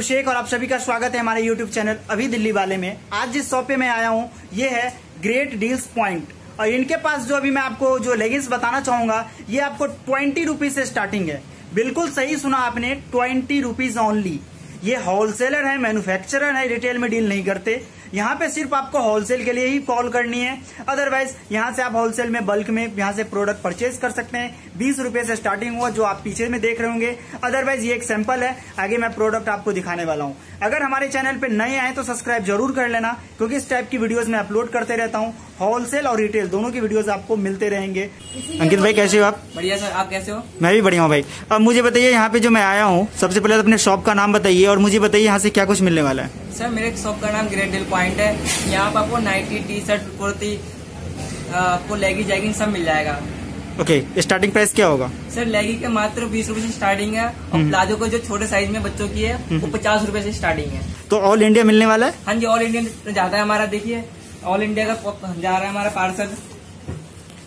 अभिषेक और आप सभी का स्वागत है हमारे यूट्यूब चैनल अभी दिल्ली वाले में। आज जिस शॉप पे मैं आया हूँ, ये है ग्रेट डील्स पॉइंट और इनके पास जो अभी मैं आपको जो लेगिंग्स बताना चाहूँगा, ये आपको ट्वेंटी रुपीज़ से स्टार्टिंग है। बिल्कुल सही सुना आपने ट्वेंटी रुपीज़ ऑनली ये होलसेलर है मैन्युफैक्चरर है रिटेल में डील नहीं करते। यहाँ पे सिर्फ़ आपको होलसेल के लिए ही कॉल करनी है। अदरवाइज़ यहाँ से आप होलसेल में बल्क में यहाँ से प्रोडक्ट परचेज कर सकते हैं। बीस रुपए से स्टार्टिंग हुआ, जो आप पीछे में देख रहे होंगे। अदरवाइज़ ये एक सैंपल है। आगे मैं प्रोडक्ट आपको दिखाने वाला हूँ। अगर हमारे चैनल पे नए आए तो सब्सक्राइब ज़रूर कर लेना, क्योंकि इस टाइप की वीडियोज़ में अपलोड करते रहता हूँ। होलसेल और रिटेल दोनों की वीडियोज़ आपको मिलते रहेंगे। अंकित भाई कैसे हो आप? बढ़िया सर आप कैसे हो? मैं भी बढ़िया हूँ भाई। अब मुझे बताइए यहाँ पे जो मैं आया हूँ सबसे पहले तो अपने शॉप का नाम बताइए और मुझे बताइए यहाँ से क्या कुछ मिलने वाला है। सर मेरे शॉप का नाम ग्रेट डील पॉइंट है। यहाँ पर आपको नाइटी टी शर्ट कुर्ती आपको लेगी जैगिंग सब मिल जाएगा। ओके okay, स्टार्टिंग प्राइस क्या होगा? सर लेगी के मात्र बीस रूपए से स्टार्टिंग है और प्लाजो को जो छोटे साइज़ में बच्चों की है वो पचास रूपए से स्टार्टिंग है। तो ऑल इंडिया मिलने वाला है? हाँ जी ऑल इंडिया जाता है हमारा देखिए। ऑल इंडिया का जा रहा है हमारा पार्सल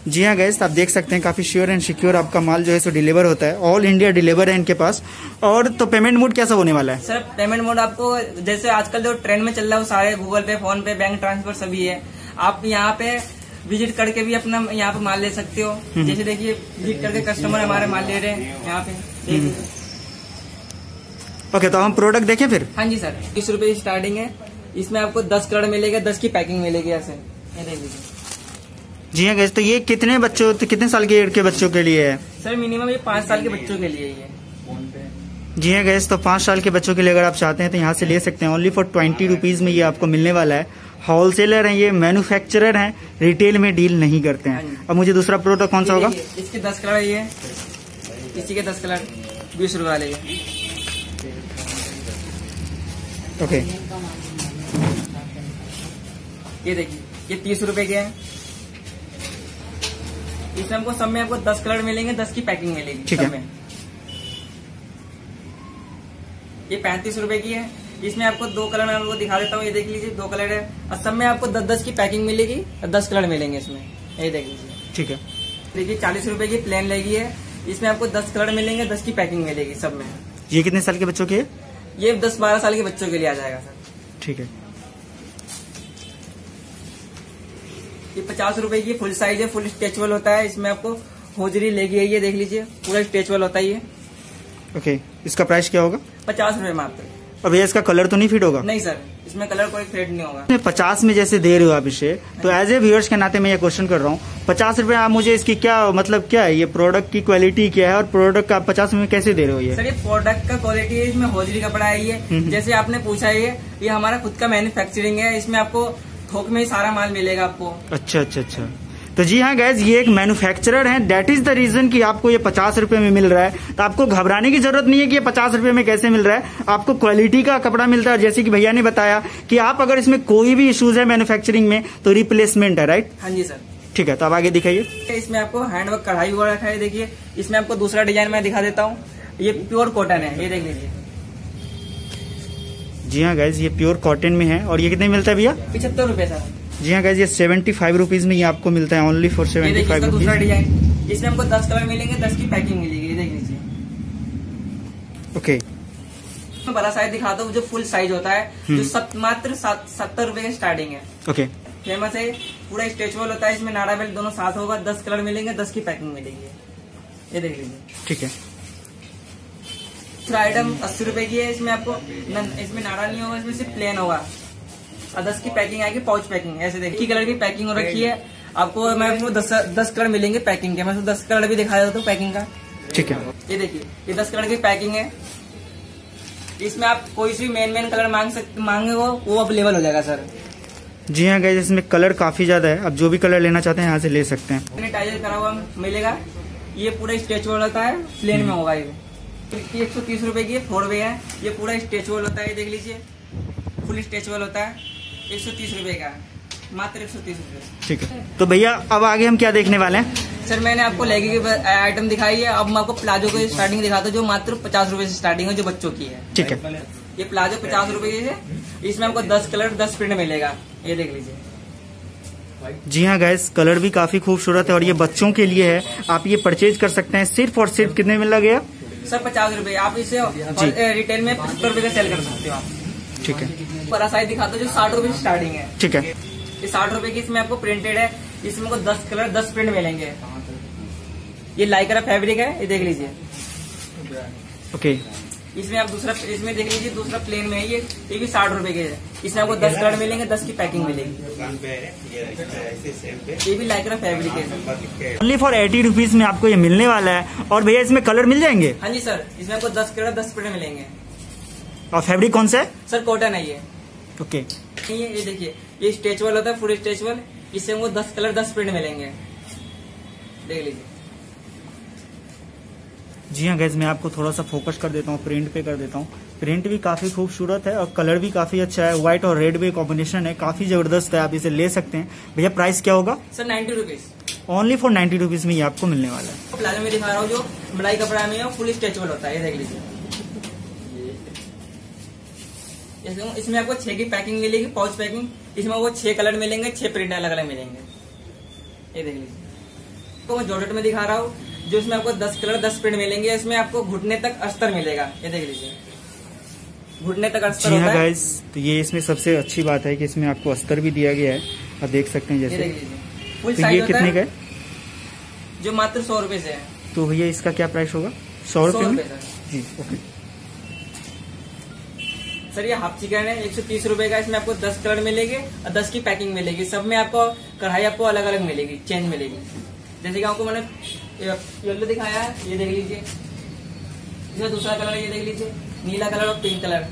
जी हाँ गैस आप देख सकते हैं काफ़ी श्योर एंड सिक्योर आपका माल जो है सो डिलीवर होता है। ऑल इंडिया डिलीवर है इनके पास। और तो पेमेंट मोड कैसा होने वाला है? सर पेमेंट मोड आपको जैसे आजकल जो ट्रेंड में चल रहा है वो सारे गूगल पे फ़ोन पे बैंक ट्रांसफ़र सभी है। आप यहाँ पे विज़िट करके भी अपना यहाँ पे माल ले सकते हो। जैसे देखिए विज़िट करके कस्टमर हमारे माल ले रहे हैं यहाँ पे। ओके तो हम प्रोडक्ट देखें फिर? हाँ जी सर बीस रूपए स्टार्टिंग है। इसमें आपको दस कलर मिलेगा दस की पैकिंग मिलेगी ऐसे। जी हाँ गैस तो ये कितने बच्चों तो कितने साल के के बच्चों के लिए है? सर मिनिमम ये पाँच साल के बच्चों के लिए ये जी हाँ गैस तो पाँच साल के बच्चों के लिए अगर आप चाहते हैं तो यहाँ से ले सकते हैं। ओनली फॉर ट्वेंटी रुपीज़ में ये आपको मिलने वाला है। होलसेलर हैं ये मैन्युफैक्चरर हैं रिटेल में डील नहीं करते हैं। अब मुझे दूसरा प्रोडक्ट कौन सा होगा? इसके दस कलर ये। इसी के दस कलर बीस रुपए वाले ओके ये देखिए ये तीस रुपए के है। इसमें हमको सब में आपको दस कलर मिलेंगे दस की पैकिंग मिलेगी ठीक है। ये पैंतीस रुपए की है। इसमें आपको दो कलर मैं आपको दिखा देता हूँ ये देख लीजिए दो कलर है। और सब में आपको दस दस की पैकिंग मिलेगी और दस कलर मिलेंगे इसमें। ये देख लीजिए। ठीक है। देखिए चालीस रुपए की प्लेन लेगी है। इसमें आपको दस कलर मिलेंगे दस की पैकिंग मिलेगी सब में। ये कितने साल के बच्चों की? ये दस बारह साल के बच्चों के लिए आ जाएगा सर। ठीक है। ये पचास रुपये की फुल साइज़ है फुल स्ट्रेचबल होता है। इसमें आपको होजरी लेगी है ये देख लीजिए पूरा स्ट्रेचबल होता है ये। ओके इसका प्राइस क्या होगा? पचास रुपए मात्र और भैया इसका कलर तो नहीं फिट होगा? नहीं सर इसमें कलर कोई फेड नहीं होगा। पचास में जैसे दे रहे हो आप इसे तो एज ए व्यूअर्स के नाते मैं ये क्वेश्चन कर रहा हूँ। पचास रुपए आप मुझे इसकी क्या मतलब क्या है? ये प्रोडक्ट की क्वालिटी क्या है और प्रोडक्ट का पचास में कैसे दे रहे हो ये? सर ये प्रोडक्ट का क्वालिटी है इसमें होजरी कपड़ा है ये। हम्म। जैसे आपने पूछा ये ये हमारा खुद का मैन्युफैक्चरिंग है इसमें आपको थोक में ही सारा माल मिलेगा आपको। अच्छा अच्छा अच्छा। तो जी हाँ गैस ये एक मैन्युफैक्चरर है। डेट इज़ द रीजन कि आपको ये पचास रुपए में मिल रहा है। तो आपको घबराने की ज़रूरत नहीं है कि ये पचास रुपए में कैसे मिल रहा है। आपको क्वालिटी का कपड़ा मिलता है। और जैसे कि भैया ने बताया कि आप अगर इसमें कोई भी इश्यूज़ है मैन्युफैक्चरिंग में तो रिप्लेसमेंट है राइट हाँ जी सर ठीक है तो अब आगे दिखाइए। इसमें आपको हैंडवर्क कढ़ाई हुआ रखा है देखिए। इसमें आपको दूसरा डिज़ाइन मैं दिखा देता हूँ। ये प्योर कॉटन है ये देख लीजिए। जी हाँ गैस ये प्योर कॉटन में है और ये कितने मिलता है भैया? पिछहत्तर रुपए सर। जी हाँ गैस ये सेवेंटी फाइव रुपीज़ में ये आपको मिलता है only for seventy five rupees इसमें हमको दस कलर मिलेंगे दस की पैकिंग मिलेगी ये देख लीजिए। ओके मैं बड़ा साइज़ दिखाता हूँ जो फुल साइज़ होता है हम्म। जो सत, मात्र सत्तर रुपए स्टार्टिंग है। ओके फ़ेमस है पूरा स्ट्रेचबल होता है इसमें नाड़ा बेल्ट दोनों साथ होगा दस कलर मिलेंगे दस की पैकिंग मिलेगी। ये देख लीजिए। ठीक है। दूसरा आइटम अस्सी रुपए की है। इसमें आपको न, इसमें नाड़ा नहीं होगा इसमें सिर्फ़ प्लेन होगा। और दस की पैकिंग आएगी पाउच पैकिंग ऐसे देखिए कलर की पैकिंग हो रखी है। आपको मैं आपको दस दस कलर मिलेंगे पैकिंग के। मैं दस कलर भी दिखा देता हूँ पैकिंग का। ठीक है। ये देखिए ये दस कलर की पैकिंग है। इसमें आप कोई सी मेन मेन कलर मांग सकते मांगे हो वो अवेलेबल हो जाएगा सर जी हाँ गैस इसमें कलर काफ़ी ज़्यादा है। आप जो भी कलर लेना चाहते हैं यहाँ से ले सकते हैं। सैनिटाइजर करा हुआ मिलेगा। ये पूरा स्ट्रेचबल होता है प्लेन में होगा ये। एक सौ तीस रुपए की फोर वे है। ये पूरा स्ट्रेचबल होता है देख लीजिए। फुल स्ट्रेचबल होता है। एक सौ तीस रुपए का। मात्र एक सौ तीस रुपए। ठीक है। तो भैया अब आगे हम क्या देखने वाले हैं? सर मैंने आपको लेगी की आइटम दिखाई है। अब मैं आपको प्लाजो की स्टार्टिंग दिखाता हूँ जो मात्र पचास रुपए से स्टार्टिंग है जो बच्चों की है। ठीक है। ये प्लाजो पचास रुपए की है। इसमें आपको दस कलर दस प्रिंट मिलेगा। ये देख लीजिए। जी हाँ गैस कलर भी काफ़ी खूबसूरत है और ये बच्चों के लिए है। आप ये परचेज कर सकते हैं। सिर्फ़ और सिर्फ़ कितने में लगेगा सर पचास रूपए। आप इसे रिटेल में पचहत्तर रूपए का सेल कर सकते हो आप। ठीक है। बड़ा साइज़ दिखाता हूँ जो साठ रूपए से स्टार्टिंग है। ठीक है। ये साठ रूपए की इसमें आपको प्रिंटेड है। इसमें को दस कलर दस प्रिंट मिलेंगे। ये लाइकरा फैब्रिक है ये देख लीजिए। ओके इसमें आप दूसरा इसमें देख लीजिए दूसरा प्लेन में है ये ये भी साठ रूपए के है। इसमें आपको दस कलर मिलेंगे दस की पैकिंग मिलेगी। ये भी लाइकरा फैब्रिक है। ओनली फॉर एटी रुपीज़ में आपको ये मिलने वाला है। और भैया इसमें कलर मिल जाएँगे? हाँ जी सर इसमें आपको दस कलर दस प्रिंट मिलेंगे। और फैब्रिक कौन सा है? सर कॉटन है ये। ओके ये ये देखिए ये स्ट्रेचबल होता है फुल स्ट्रेचबल इससे हमको दस कलर दस प्रिंट मिलेंगे। देख लीजिए। जी हाँ गैस मैं आपको थोड़ा सा फोकस कर देता हूँ प्रिंट पे कर देता हूँ। प्रिंट भी काफ़ी खूबसूरत है और कलर भी काफ़ी अच्छा है। व्हाइट और रेड भी कॉम्बिनेशन है काफ़ी ज़बरदस्त है आप इसे ले सकते हैं। भैया प्राइस क्या होगा? Sir ninety rupees only for ninety rupees में ये आपको मिलने वाला है। प्लाजो में दिखा रहा हूँ जो मलाई कपड़ा में फुल स्ट्रेचबल होता है ये देख लीजिए। इसमें आपको छह की पैकिंग मिलेगी पाउच पैकिंग इसमें वो छह कलर मिलेंगे छह प्रिंट अलग अलग मिलेंगे। ये देख लीजिए। तो मैं जॉर्डेट में दिखा रहा हूँ। जो इसमें आपको दस कलर दस प्रिंट मिलेंगे इसमें आपको घुटने तक अस्तर मिलेगा। ये देख लीजिए। घुटने तक अस्तर जी होता हाँ। है गाइस तो ये इसमें सबसे अच्छी बात है कि इसमें आपको अस्तर भी दिया गया है। आप देख सकते हैं ये जैसे। देख लीजिए। तो ये कितने का है? है जो मात्र सौ रुपए से है। तो भैया इसका क्या प्राइस होगा? सौ रुपये सर। जी ओके सर ये हाफ़ चिकन है। एक सौ तीस रुपये का इसमें आपको दस कलर मिलेंगे और दस की पैकिंग मिलेगी। सब में आपको कढ़ाई आपको अलग अलग मिलेगी चेंज मिलेगी। जैसे कि आपको मैंने येलो दिखाया है ये देख लीजिए। इसमें दूसरा कलर ये देख लीजिए। नीला कलर और पिंक कलर।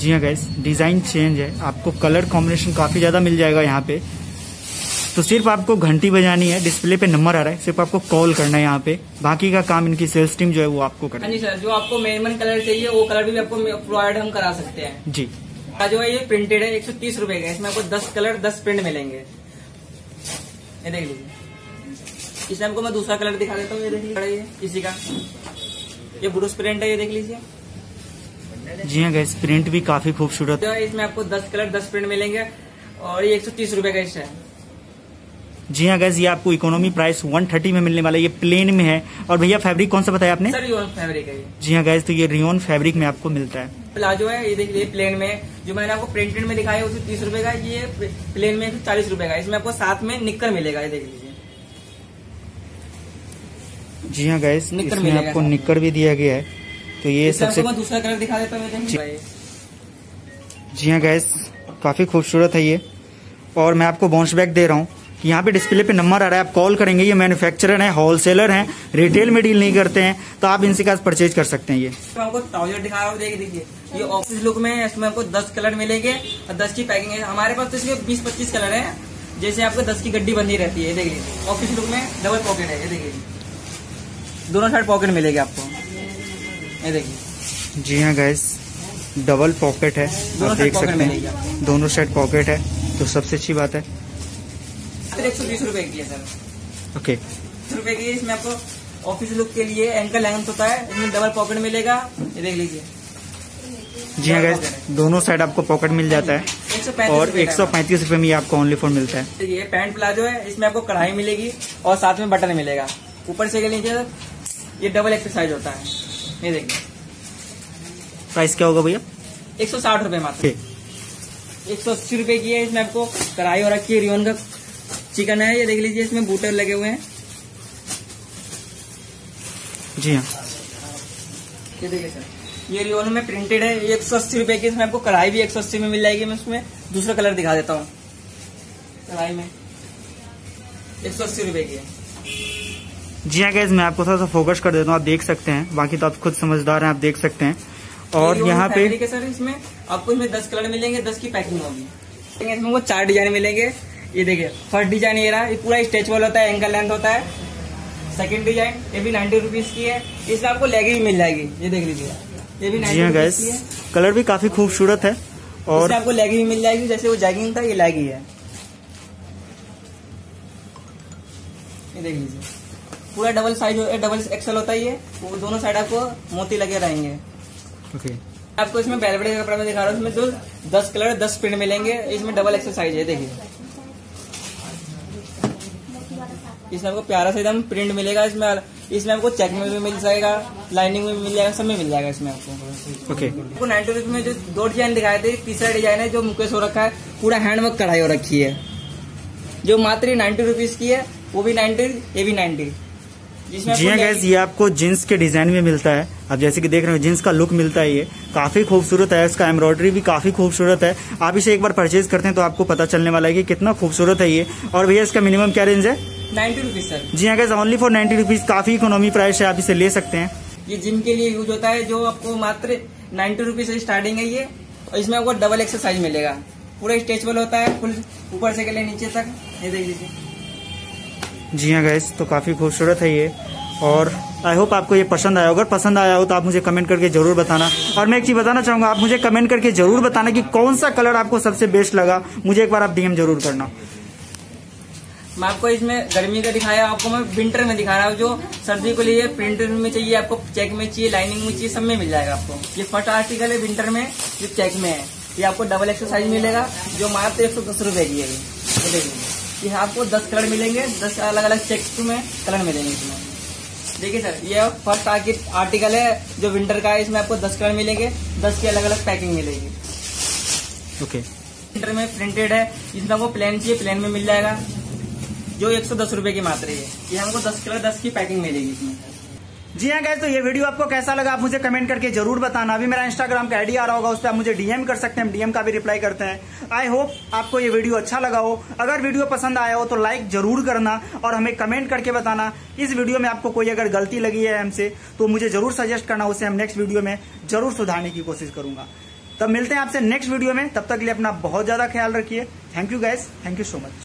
जी हाँ गैस डिज़ाइन चेंज है। आपको कलर कॉम्बिनेशन काफ़ी ज़्यादा मिल जाएगा यहाँ पे। तो सिर्फ़ आपको घंटी बजानी है डिस्प्ले पे नंबर आ रहा है सिर्फ़ आपको कॉल करना है यहाँ पे। बाकी का काम इनकी सेल्स टीम जो है वो आपको करना जी सर जो आपको मेन कलर चाहिए वो कलर भी आपको प्रोवाइड हम करा सकते हैं। जी। और जो है ये प्रिंटेड है एक सौ तीस रुपये का इसमें आपको दस कलर दस प्रिंट मिलेंगे। ये देख लीजिए। इसमें आपको मैं दूसरा कलर दिखा देता हूँ ये देख लीजिए इसी का। ये ब्रूस प्रिंट है ये देख लीजिए। जी हाँ गैस प्रिंट भी काफ़ी खूबसूरत। है इसमें आपको दस कलर दस प्रिंट मिलेंगे और ये एक सौ तीस रुपये का इस है। जी हाँ गैस ये आपको इकोनॉमी प्राइस 130 में मिलने वाला है ये प्लेन में है। और भैया फैब्रिक कौन सा बताया आपने? सर ये फैब्रिक है जी हाँ गैस तो ये रियोन फैब्रिक में आपको मिलता है। प्लाजो है ये देखिए प्लेन में जो मैंने आपको प्रिंटेड में दिखाया है उसे तीस रुपये का ये प्लेन में चालीस रुपये का इसमें आपको साथ में निक्कर मिलेगा ये देख लीजिए। जी हाँ गैस इसमें आपको। निक्कर भी दिया गया है। तो ये सबसे दूसरा कलर दिखा देता हूँ जी हाँ गैस काफ़ी खूबसूरत है ये। और मैं आपको बाउंस बैक दे रहा हूँ यहाँ पे डिस्प्ले पे नंबर आ रहा है। आप कॉल करेंगे ये मैन्युफैक्चरर हैं होलसेलर हैं रिटेल में डील नहीं करते हैं तो आप इनसे का परचेज कर सकते हैं ये। मैं आपको ट्राउज़र दिखा रहा हूँ देख दीजिए ये ऑफ़िस लुक में है इसमें आपको दस कलर मिलेंगे और दस की पैकिंग है। हमारे पास तो इसमें बीस पच्चीस कलर है। जैसे आपको दस की गड्डी बंधी रहती है ये देख लीजिए। ऑफ़िस लुक में डबल पॉकेट है ये देखिए दोनों साइड पॉकेट मिलेगी आपको। ये देखिए। जी हाँ गैस डबल पॉकेट है दोनों आप देख सकते हैं। दोनों साइड पॉकेट है तो सबसे अच्छी बात है। एक सौ बीस रूपए की है सर ओके रूपए की इसमें आपको ऑफ़िस लुक के लिए एंकल लेंथ होता है इसमें डबल पॉकेट मिलेगा। ये देख लीजिए। जी हाँ गैस दोनों साइड आपको पॉकेट मिल जाता है। और एक सौ पैंतीस रुपये में आपको ओनली फोर मिलता है। ये पैंट प्लाजो है इसमें आपको कढ़ाई मिलेगी और साथ में बटन मिलेगा। ऊपर से के नीचे ये डबल एक्सरसाइज होता है। ये देखिए। प्राइस क्या होगा भैया? एक सौ साठ रुपये मात्र। एक सौ अस्सी रुपये की है इसमें आपको कढ़ाई और रखी है रियोन का। चिकन है ये देख लीजिए इसमें बूटर लगे हुए हैं। जी हाँ। ये देखिए सर। ये रियोन में प्रिंटेड है एक सौ अस्सी रुपये की इसमें आपको कढ़ाई भी एक सौ अस्सी में मिल जाएगी। मैं उसमें दूसरा कलर दिखा देता हूँ। कढ़ाई में। एक सौ अस्सी रुपये की है। जी हाँ गैस मैं आपको थोड़ा सा फोकस कर देता हूँ आप देख सकते हैं। बाकी तो आप खुद समझदार हैं आप देख सकते हैं। और यहाँ पे सर इसमें आपको इसमें दस कलर मिलेंगे दस की पैकिंग होगी। इसमें वो चार डिज़ाइन मिलेंगे। ये देखिए फ़र्स्ट डिज़ाइन ये रहा ये पूरा स्ट्रेचबल होता है एंकल लेंथ होता है। सेकंड डिज़ाइन ये भी नाइन्टी रुपीज़ की है। इसमें आपको लेगी भी मिल जाएगी ये देख लीजिए। ये भी जी हाँ गैस कलर भी काफ़ी खूबसूरत है और आपको लेगी भी मिल जाएगी जैसे वो जैगिंग था ये लेगी है। ये देख लीजिए। पूरा डबल साइज़ डबल एक्सल होता ही है। ये वो दोनों साइड आपको मोती लगे रहेंगे। Okay okay. आपको इसमें बेलबड़े का कपड़ा में दिखा रहा हूँ इसमें जो दस कलर दस प्रिंट मिलेंगे इसमें डबल एक्सरसाइज है देखिए। इसमें आपको प्यारा सा एकदम प्रिंट मिलेगा इसमें इसमें आपको चेक में भी मिल जाएगा लाइनिंग में भी मिल जाएगा सब में मिल जाएगा इसमें आपको। ओके आपको नाइन्टी रुपीज़ में जो दो डिज़ाइन दिखाए थे तीसरा डिज़ाइन है जो मुकेश हो रखा है पूरा हैंडवर्क कढ़ाई हो रखी है। जो मात्र नाइन्टी रुपीज़ की है वो भी नाइन्टी ये भी नाइन्टी। जी हाँ गैस ये आपको जींस के डिज़ाइन में मिलता है। आप जैसे कि देख रहे हो जींस का लुक मिलता है ये। काफ़ी खूबसूरत है इसका एम्ब्रॉयडरी भी काफ़ी खूबसूरत है। आप इसे एक बार परचेज करते हैं तो आपको पता चलने वाला है कि कितना खूबसूरत है ये। और भैया इसका मिनिमम क्या रेंज है? Ninety rupees sir. जी हाँ guys only for ninety rupees. काफ़ी इकोनॉमी प्राइस है आप इसे ले सकते हैं। ये जिम के लिए यूज़ होता है जो आपको मात्र नाइन्टी रुपीज़ से स्टार्टिंग है ये। और इसमें आपको डबल एक्सरसाइज मिलेगा। पूरा स्ट्रेचबल होता है फुल ऊपर से के लिए नीचे तक। ये देख लीजिए। जी हाँ गैस तो काफ़ी खूबसूरत है ये। और आई होप आपको ये पसंद आया अगर पसंद आया हो तो आप मुझे कमेंट करके ज़रूर बताना। और मैं एक चीज़ बताना चाहूँगा, आप मुझे कमेंट करके ज़रूर बताना कि कौन सा कलर आपको सबसे बेस्ट लगा। मुझे एक बार आप डीएम ज़रूर करना। मैं आपको इसमें गर्मी का दिखाया, आपको मैं विंटर में दिखा रहा हूँ, जो सर्दी को लिए प्रिंट में चाहिए, आपको चेक में चाहिए लाइनिंग में चाहिए, सब में मिल जाएगा आपको। ये फ़र्स्ट आर्टिकल है विंटर में जो चेक में है। ये आपको डबल एक्सरसाइज मिलेगा, जो मात्र एक सौ दस रुपए की है ये। देखिए ये आपको दस कलर मिलेंगे दस अलग अलग चेक्स में कलर मिलेंगे इसमें। देखिए सर ये फ़र्स्ट आर्टिकल है जो विंटर का है इसमें आपको दस कलर मिलेंगे दस की अलग अलग पैकिंग मिलेगी। ओके विंटर में प्रिंटेड है जिसमें आपको प्लेन चाहिए प्लेन में मिल जाएगा। जो एक सौ दस रुपए की मात्रा है ये हमको दस कलर दस की पैकिंग मिलेगी इसमें। जी हाँ गैस तो ये वीडियो आपको कैसा लगा आप मुझे कमेंट करके ज़रूर बताना। अभी मेरा इंस्टाग्राम का आईडी आ रहा होगा, उस पर आप मुझे डीएम कर सकते हैं डीएम का भी रिप्लाई करते हैं। आई होप आपको ये वीडियो अच्छा लगा हो। अगर वीडियो पसंद आया हो तो लाइक ज़रूर करना और हमें कमेंट करके बताना। इस वीडियो में आपको कोई अगर गलती लगी है हमसे तो मुझे ज़रूर सजेस्ट करना, उसे हम नेक्स्ट वीडियो में ज़रूर सुधारने की कोशिश करूँगा। तब मिलते हैं आपसे नेक्स्ट वीडियो में। तब तक के लिए अपना बहुत ज़्यादा ख्याल रखिए। Thank you guys thank you so much